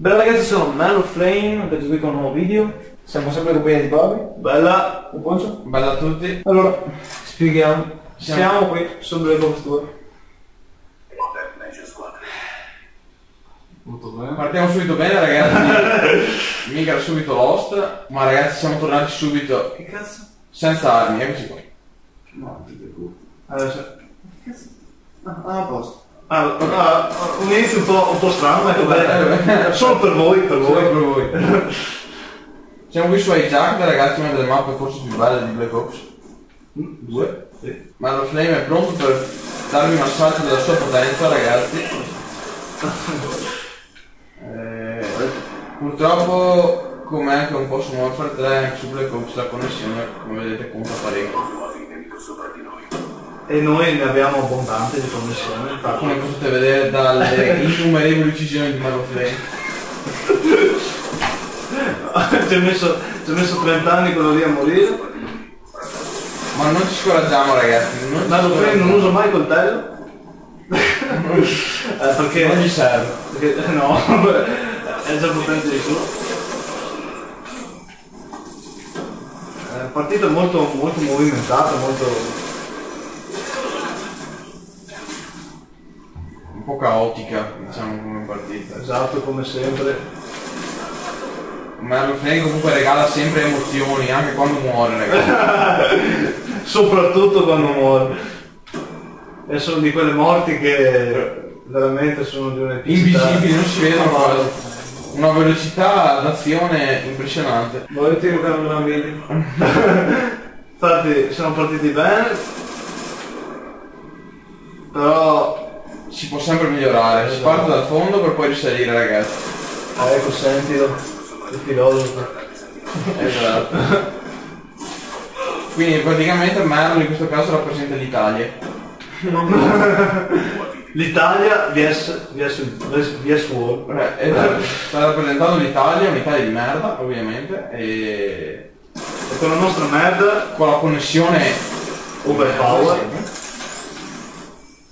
Bella ragazzi, sono Mellow Flame, eccoci qui con un nuovo video. Siamo sempre compagni di Bobby. Bella, Un poncio? Bella a tutti. allora, spieghiamo. Siamo- Siamo qui Black Ops 2. Molto bene. Partiamo subito bene ragazzi. Mica subito Lost. Ma ragazzi siamo tornati subito Che cazzo? senza armi, eccoci qua. No, ti preoccupare. Adesso. Ah, a posto. Ah, ah, un inizio un po', un po' strano, ecco bene. Solo per voi, per voi. per voi. Siamo qui su Hijack, ragazzi, una delle mappe forse più belle di Black Ops 2. Sì. Ma lo Flame è pronto per darvi un assalto della sua potenza, ragazzi. Eh, purtroppo, come anche un po' su Warfare 3, anche su Black Ops la connessione, come vedete, conta parecchio. E noi ne abbiamo abbondante di connessione, infatti. Come potete vedere dalle innumerevoli uccisioni di Marco Flame. ci, ha messo, ci messo 30 anni quello lì a morire. Ma non ci scoraggiamo ragazzi, non Flame non usa mai coltello. eh, perché... Non gli serve. Perché, no, è già potente di suo. È partita molto, molto movimentata, molto... po' caotica, diciamo, come partita. esatto come sempre. Marco Flame comunque regala sempre emozioni, anche quando muore ragazzi. Soprattutto quando muore. E sono di quelle morti che veramente sono di un'epicità. Invisibili, non si vedono No, quasi. Una velocità d'azione impressionante. Voglio dire che è un gran video. Infatti siamo partiti bene. Però Si può sempre migliorare, si parte dal fondo per poi risalire ragazzi. Ah, ecco, sentilo, il filosofo. Esatto. Quindi praticamente Merlo in questo caso rappresenta l'Italia. L'Italia vs, vs, vs, vs War. Eh, esatto. Sta rappresentando l'Italia, un'Italia di merda ovviamente, e E con la nostra merda, con la connessione overpower,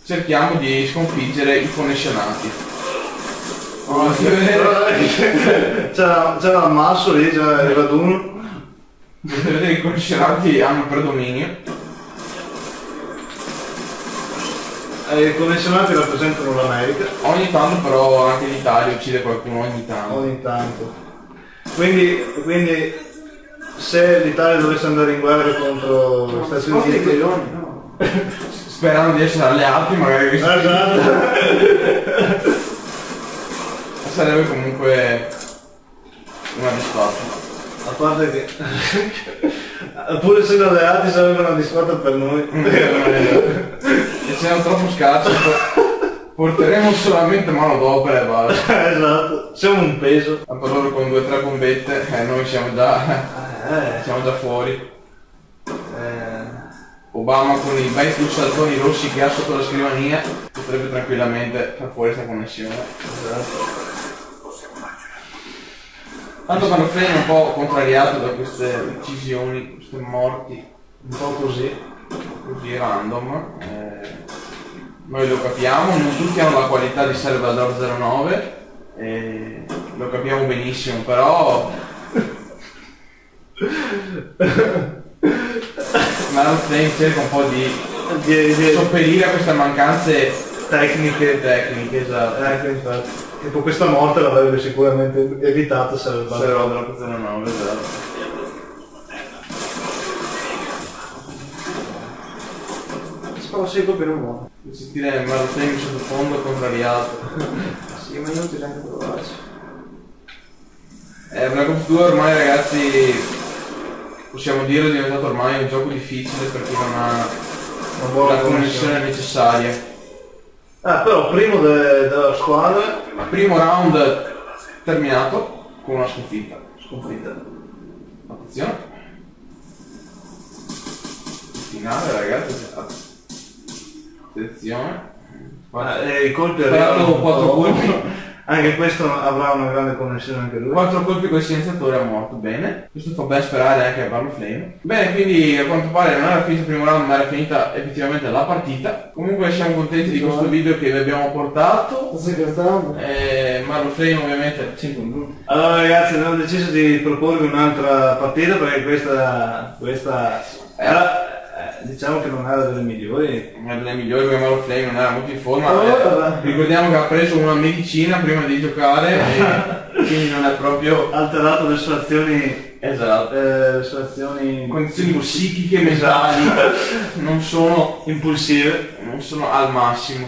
cerchiamo di sconfiggere i connessionati. Vedere, c'era, c'era l'ammasso lì, c'era il raduno. i connessionati hanno predominio. E i connessionati rappresentano l'America, Ogni tanto però anche l'Italia uccide qualcuno ogni tanto. ogni tanto. Quindi, quindi se l'Italia dovesse andare in guerra contro gli Stati Uniti, no. Sperando di essere alleati magari Esatto. sarebbe comunque una disfatta. A parte che pur essendo alleati sarebbe una disfatta per noi. e siamo troppo scarsi, po- porteremo solamente manodopera e basta. esatto, siamo un peso. Tanto loro con due o tre bombette, eh, noi siamo già, Eh, siamo già fuori. eh, Obama con i bei pulsantoni rossi che ha sotto la scrivania potrebbe tranquillamente far fuori questa connessione. Tanto Flame è un po' contrariato da queste uccisioni, queste morti Un po' così. così random, eh, noi lo capiamo, non tutti hanno la qualità di Salvador 09, e lo capiamo benissimo, però Flame cerca un po' di Di, di sopperire a queste mancanze tecniche. tecniche, esatto. Ecco, infatti. Tipo questa morte l'avrebbe sicuramente evitata se avrebbe Salvador 09, esatto. Sparo seguo per un uomo. Sentire Flame sottofondo contrariato. Sì, ma io non ti anche provarci. Eh, Black Ops 2 ormai ragazzi possiamo dire è diventato ormai un gioco difficile per chi non ha una buona la connessione necessaria. Ah, però primo de- della squadra Primo round terminato con una sconfitta. sconfitta. Attenzione. Finale ragazzi. Attenzione. Ah, e i colpi arrivano con quattro dopo. colpi. Anche questo avrà una grande connessione anche lui. Quattro colpi con il silenziatore è morto, bene. Questo fa ben sperare anche a Barlo Flame. Bene, quindi a quanto pare non era finito il primo round, ma era finita effettivamente la partita. Comunque siamo contenti di questo video che vi abbiamo portato. Eh, Marlo Flame ovviamente 5 minuti. Allora ragazzi abbiamo deciso di proporvi un'altra partita perché questa, questa era, eh, diciamo che non era delle migliori. Una delle migliori perché Marlo Flame non era molto in forma. Oh, Eh, ricordiamo che ha preso una medicina prima di giocare e quindi non è proprio... Alterato le sue azioni, Esatto. eh, le sue azioni Condizioni psichiche, mentali non sono, impulsive, non sono al massimo.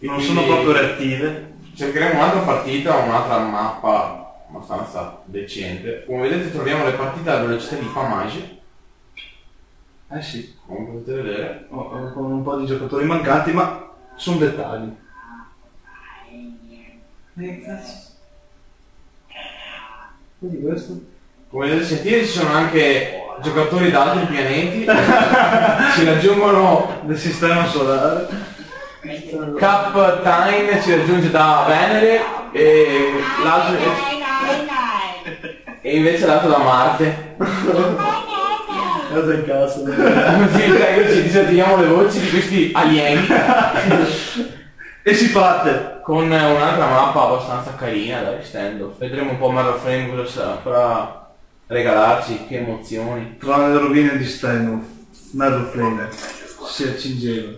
non Quindi- sono proprio reattive. Cercheremo un'altra partita, un'altra mappa abbastanza decente. Come vedete troviamo le partite alla velocità di Famage, Eh sì, come potete vedere. o- o con un po' di giocatori mancanti, ma sono dettagli. Eh. Vedi questo? Come potete sentire ci sono anche giocatori da altri pianeti, ci raggiungono Del sistema solare. Cap Time, ci raggiunge da Venere e l'altro e invece l'altro da Marte. Guarda il cazzo. Così ci disattiviamo le voci di questi alieni. E si parte. con un'altra mappa abbastanza carina da standoff. Vedremo un po' Marvel Frame cosa saprà regalarci, che emozioni. Tra le rovine di Stenov, Metal Flame si accingeva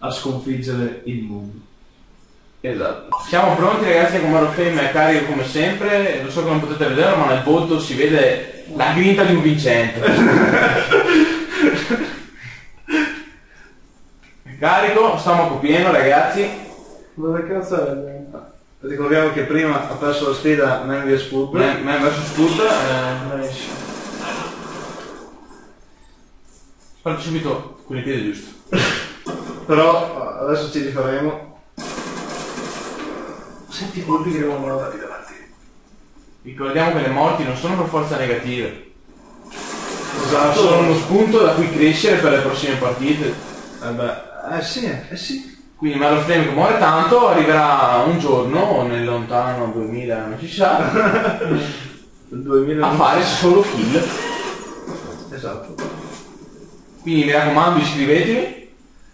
a sconfiggere il mondo. Esatto. Siamo pronti ragazzi con Marvel Frame è carico come sempre, lo so che non potete vederlo ma nel volto si vede la grinta di un vincente. Carico, stiamo a pieno ragazzi. Dove cazzo è? Ricordiamo che prima ha perso la sfida Manvies Pub. Man, man vs Scoot, eh, subito con il piede giusto. Però adesso ci rifaremo. Senti i colpi che devono dare davanti. Ricordiamo che le morti non sono per forza negative, Esatto. sono uno spunto da cui crescere per le prossime partite. Eh beh, eh sì, eh sì. Quindi Marlo Flame che muore tanto arriverà un giorno, nel lontano 2000, non si sa, Il 2000 a fare solo kill. Esatto. Quindi mi raccomando iscrivetevi,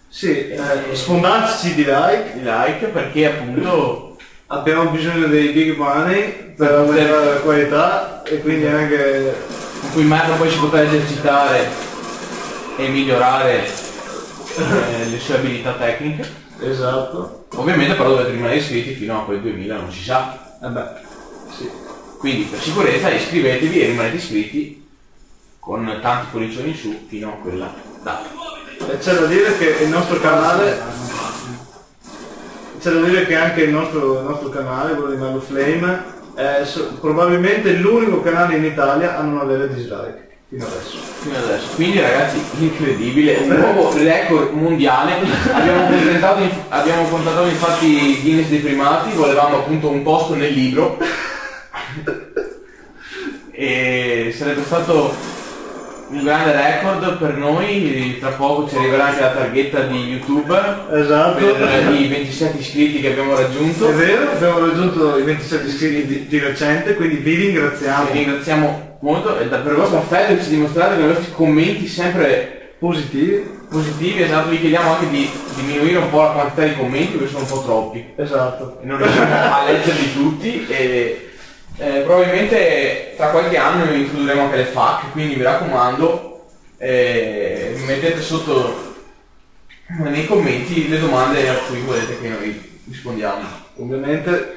Sì, eh, sfondateci di like. di like perché appunto Abbiamo bisogno dei big money per aumentare la qualità e quindi anche con cui Marco poi si potrà esercitare e migliorare eh, le sue abilità tecniche. esatto. Ovviamente però dovete rimanere iscritti fino a quel 2000, non si sa. Eh beh, sì. Quindi per sicurezza iscrivetevi e rimanete iscritti con tanti pollicioni in su fino a quella data. E c'è da dire che il nostro canale c'è da dire che anche il nostro, il nostro canale, quello di Mago Flame, è so- probabilmente l'unico canale in Italia a non avere dislike fino adesso. Fino adesso. Quindi ragazzi, incredibile, un nuovo record mondiale. Abbiamo contattato, inf- abbiamo contattato infatti Guinness dei primati, volevamo appunto un posto nel libro. E sarebbe stato un grande record per noi, tra poco ci arriverà anche la targhetta di YouTube Esatto. per i 27 iscritti che abbiamo raggiunto. È vero, abbiamo raggiunto i 27 iscritti di, di recente, quindi vi ringraziamo. Vi ringraziamo molto e per il vostro affetto che ci dimostrate con i vostri commenti sempre Positivi. positivi, esatto, vi chiediamo anche di diminuire un po' la quantità di commenti perché sono un po' troppi Esatto. e non riusciamo a leggerli tutti e eh, probabilmente tra qualche anno introdurremo anche le FAQ, quindi mi raccomando eh, mettete sotto nei commenti le domande a cui volete che noi rispondiamo. Ovviamente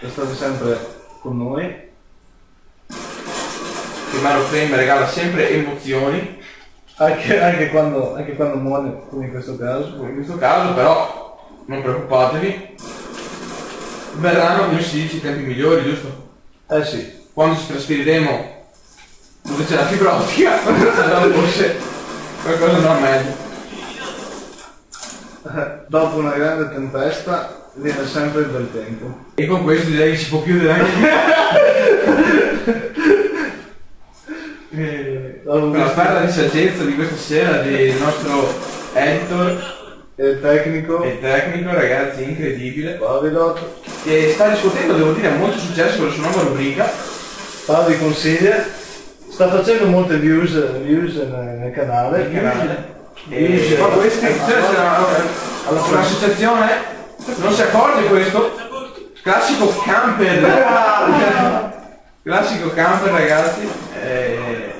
restate sempre con noi. Che Mario Frame regala sempre emozioni, Anche, anche quando, anche quando muore, come in questo caso. in questo caso però non preoccupatevi, verranno come si dice i tempi migliori, giusto? Eh sì. quando ci trasferiremo dove c'è la fibra ottica, forse qualcosa andrà meglio. Dopo una grande tempesta viene sempre il bel tempo. E con questo direi che si può chiudere anche Eh, la perla di saggezza di questa sera del nostro editor e il tecnico, e tecnico, ragazzi, incredibile. Pavidot, E sta riscuotendo, devo dire, molto successo con la sua nuova rubrica. Pavi consiglia, sta facendo molte views, views nel, nel canale. Nel canale. Views. E ma questi, c'è una- un'associazione non si accorge questo? Classico camper. Classico camper ragazzi. Eh,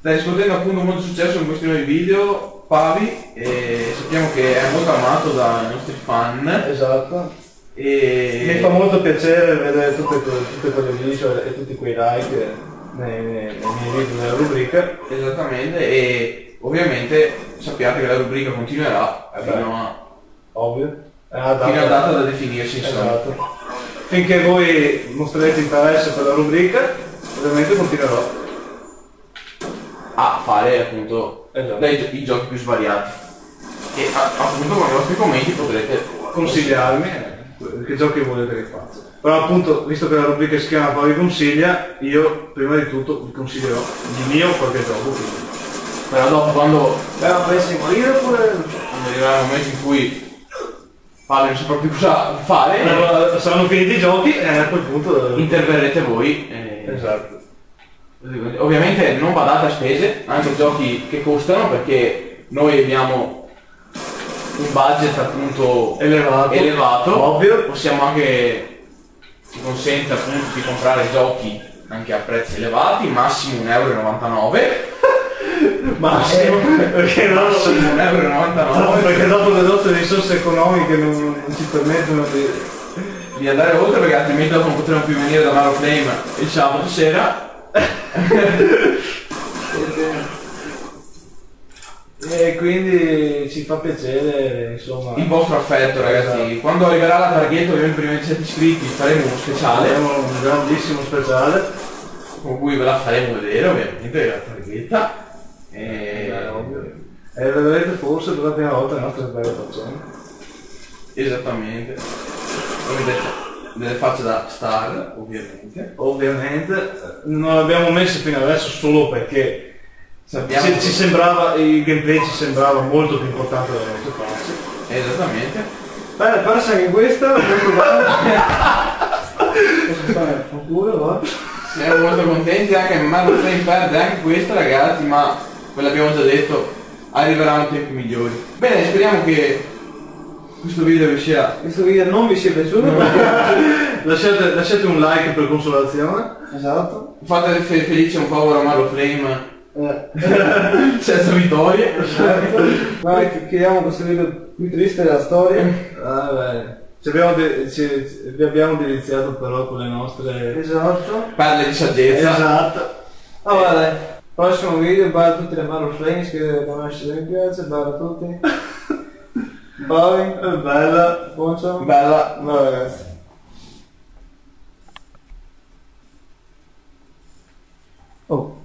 sta riscuotendo appunto molto successo con questi nuovi video, Pavi, e sappiamo che è molto amato dai nostri fan. Esatto. E Mi fa molto piacere vedere tutte, tutte quelle visual e tutti quei like nei, nei- nei video nella rubrica. Esattamente, e ovviamente sappiate che la rubrica continuerà Eh fino a, Ovvio. È una fino a data da definirsi insomma. Esatto. Finché voi mostrerete interesse per la rubrica, ovviamente continuerò. A fare appunto Esatto. dai i giochi più svariati. E a- appunto con i vostri commenti potrete Consigliarmi eh, che giochi volete che faccia. Però appunto, visto che la rubrica si chiama Poi consiglia, io prima di tutto vi consiglierò di mio qualche gioco. quindi. Però dopo quando, Beh, ma pensi morire oppure... quando arriverà il momento in cui Fabio non saprà più cosa fare, Allora, saranno finiti i giochi e a quel punto... interverrete voi. e- Esatto. Ovviamente non badate a spese, anche giochi che costano perché noi abbiamo un budget appunto Elevato. elevato. Ovvio. Possiamo anche, ci consente appunto di comprare giochi anche a prezzi elevati, massimo 1,99 euro. Massimo, perché non so. Massimo 1,99 No, euro. perché dopo le nostre risorse economiche non, non ci permettono di... di andare oltre perché altrimenti dopo non potremo più venire da Maro Flame il sabato sera. E quindi ci fa piacere, insomma. Il vostro affetto ragazzi. Quando arriverà la targhetta ovviamente prima di siete iscritti faremo uno speciale Abbiamo un grandissimo speciale. con cui ve la faremo vedere ovviamente la targhetta. E... Eh. E vedrete forse per la prima volta le nostre belle faccione. Esattamente. Delle facce da star ovviamente. Ovviamente non l'abbiamo messe fino adesso solo perché Sappiamo ci, che- ci sembrava, il gameplay ci sembrava molto più importante delle nostre facce. Esattamente. Beh, passa anche questa, la puoi provare. Posso? Siamo molto contenti anche Maro Flame perde anche questo ragazzi, ma ve l'abbiamo già detto, arriveranno tempi migliori. Bene, speriamo che questo video vi sia Questo video non vi sia piaciuto. Lasciate, lasciate un like per consolazione. esatto. Fate fe- felice un povero Marlo Flame Eh, senza vittorie. Vai, chi- chiudiamo questo video più triste della storia. Ah, beh. Ci abbiamo, ci- vi abbiamo deliziato però con le nostre... Esatto. Parle di saggezza. Esatto. Allora dai, prossimo video, bella a tutti le Marvel Flames, iscrivetevi al canale se vi piace, a tutti. Bravi, È bella. Poncio. Bella. Bravo ragazzi. Oh.